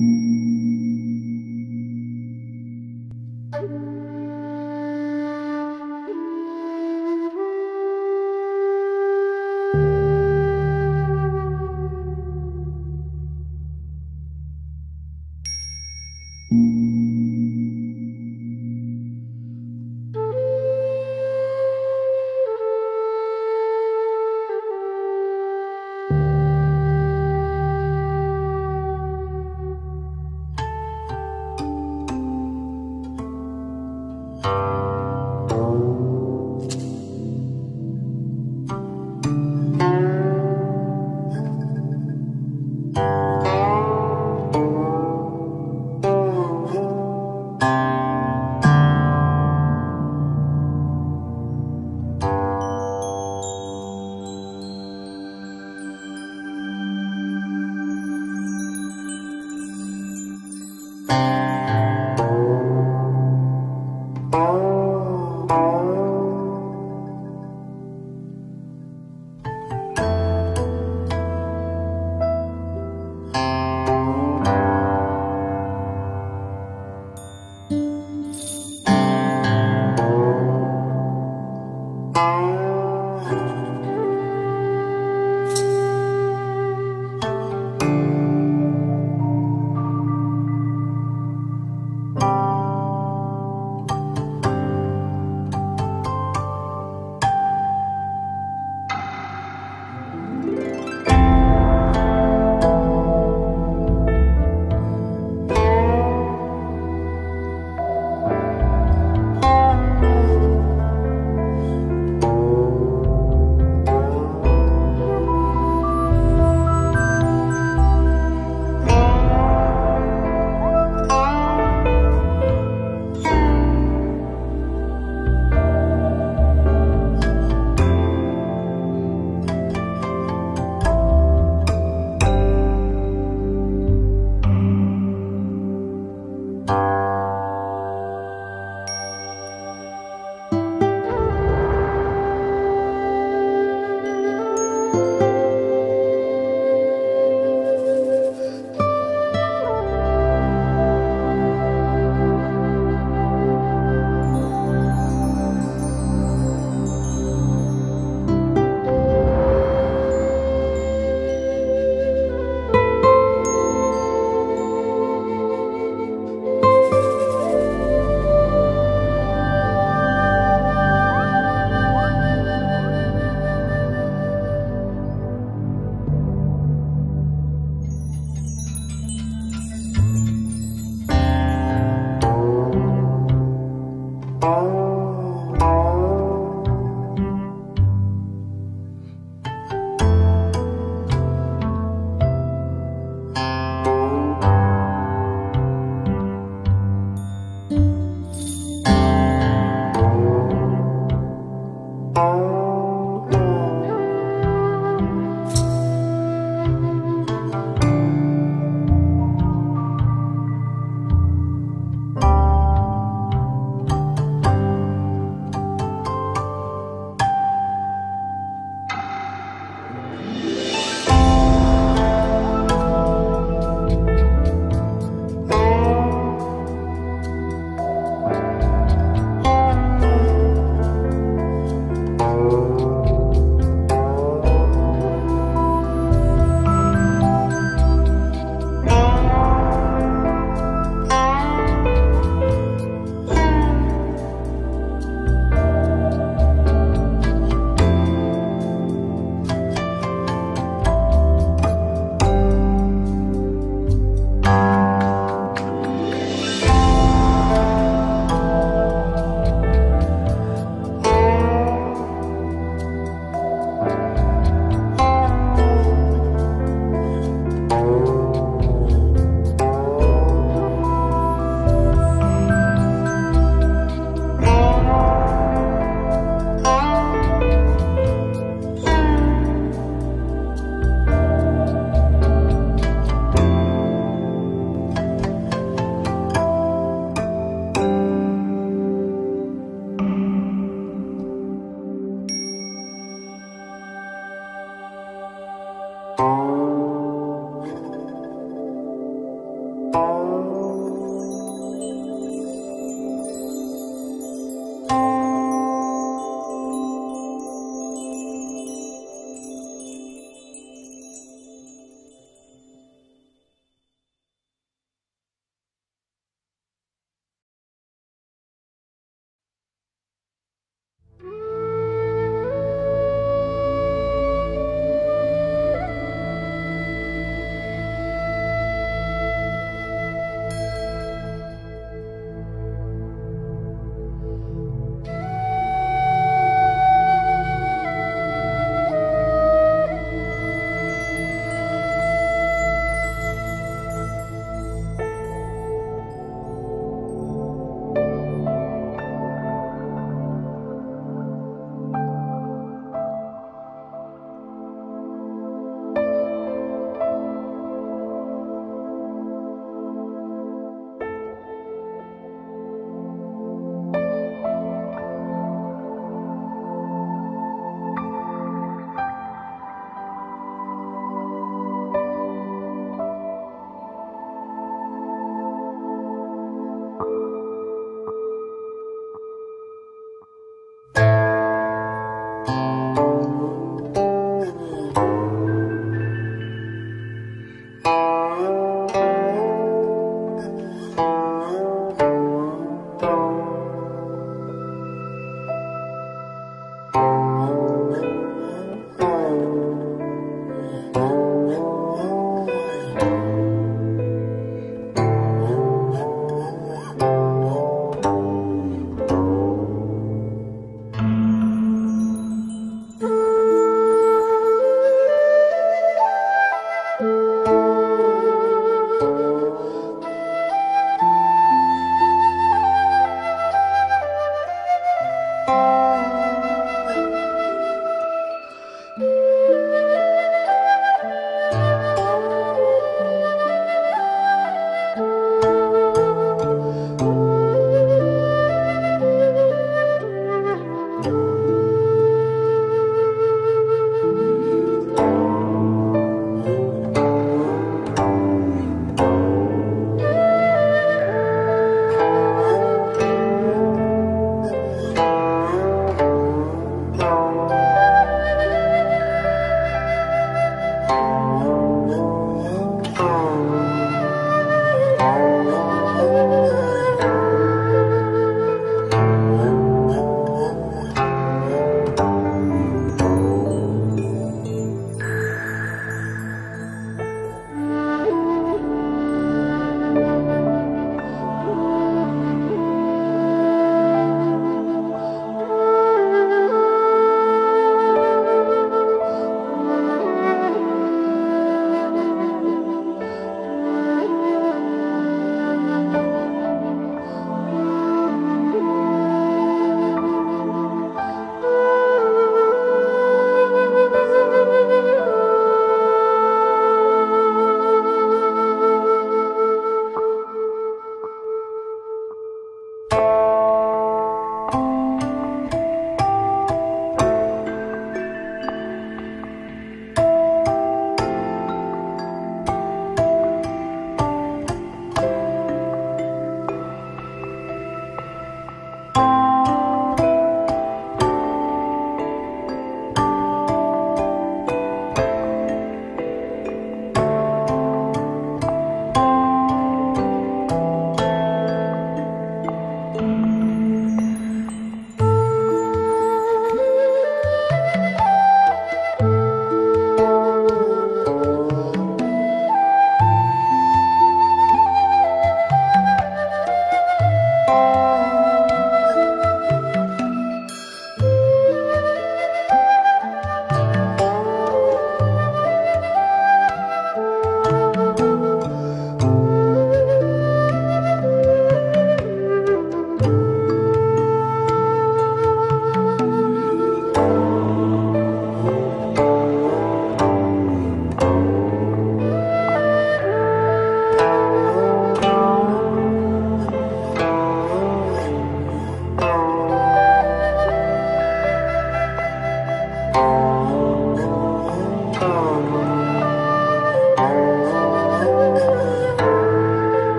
Mm-hmm.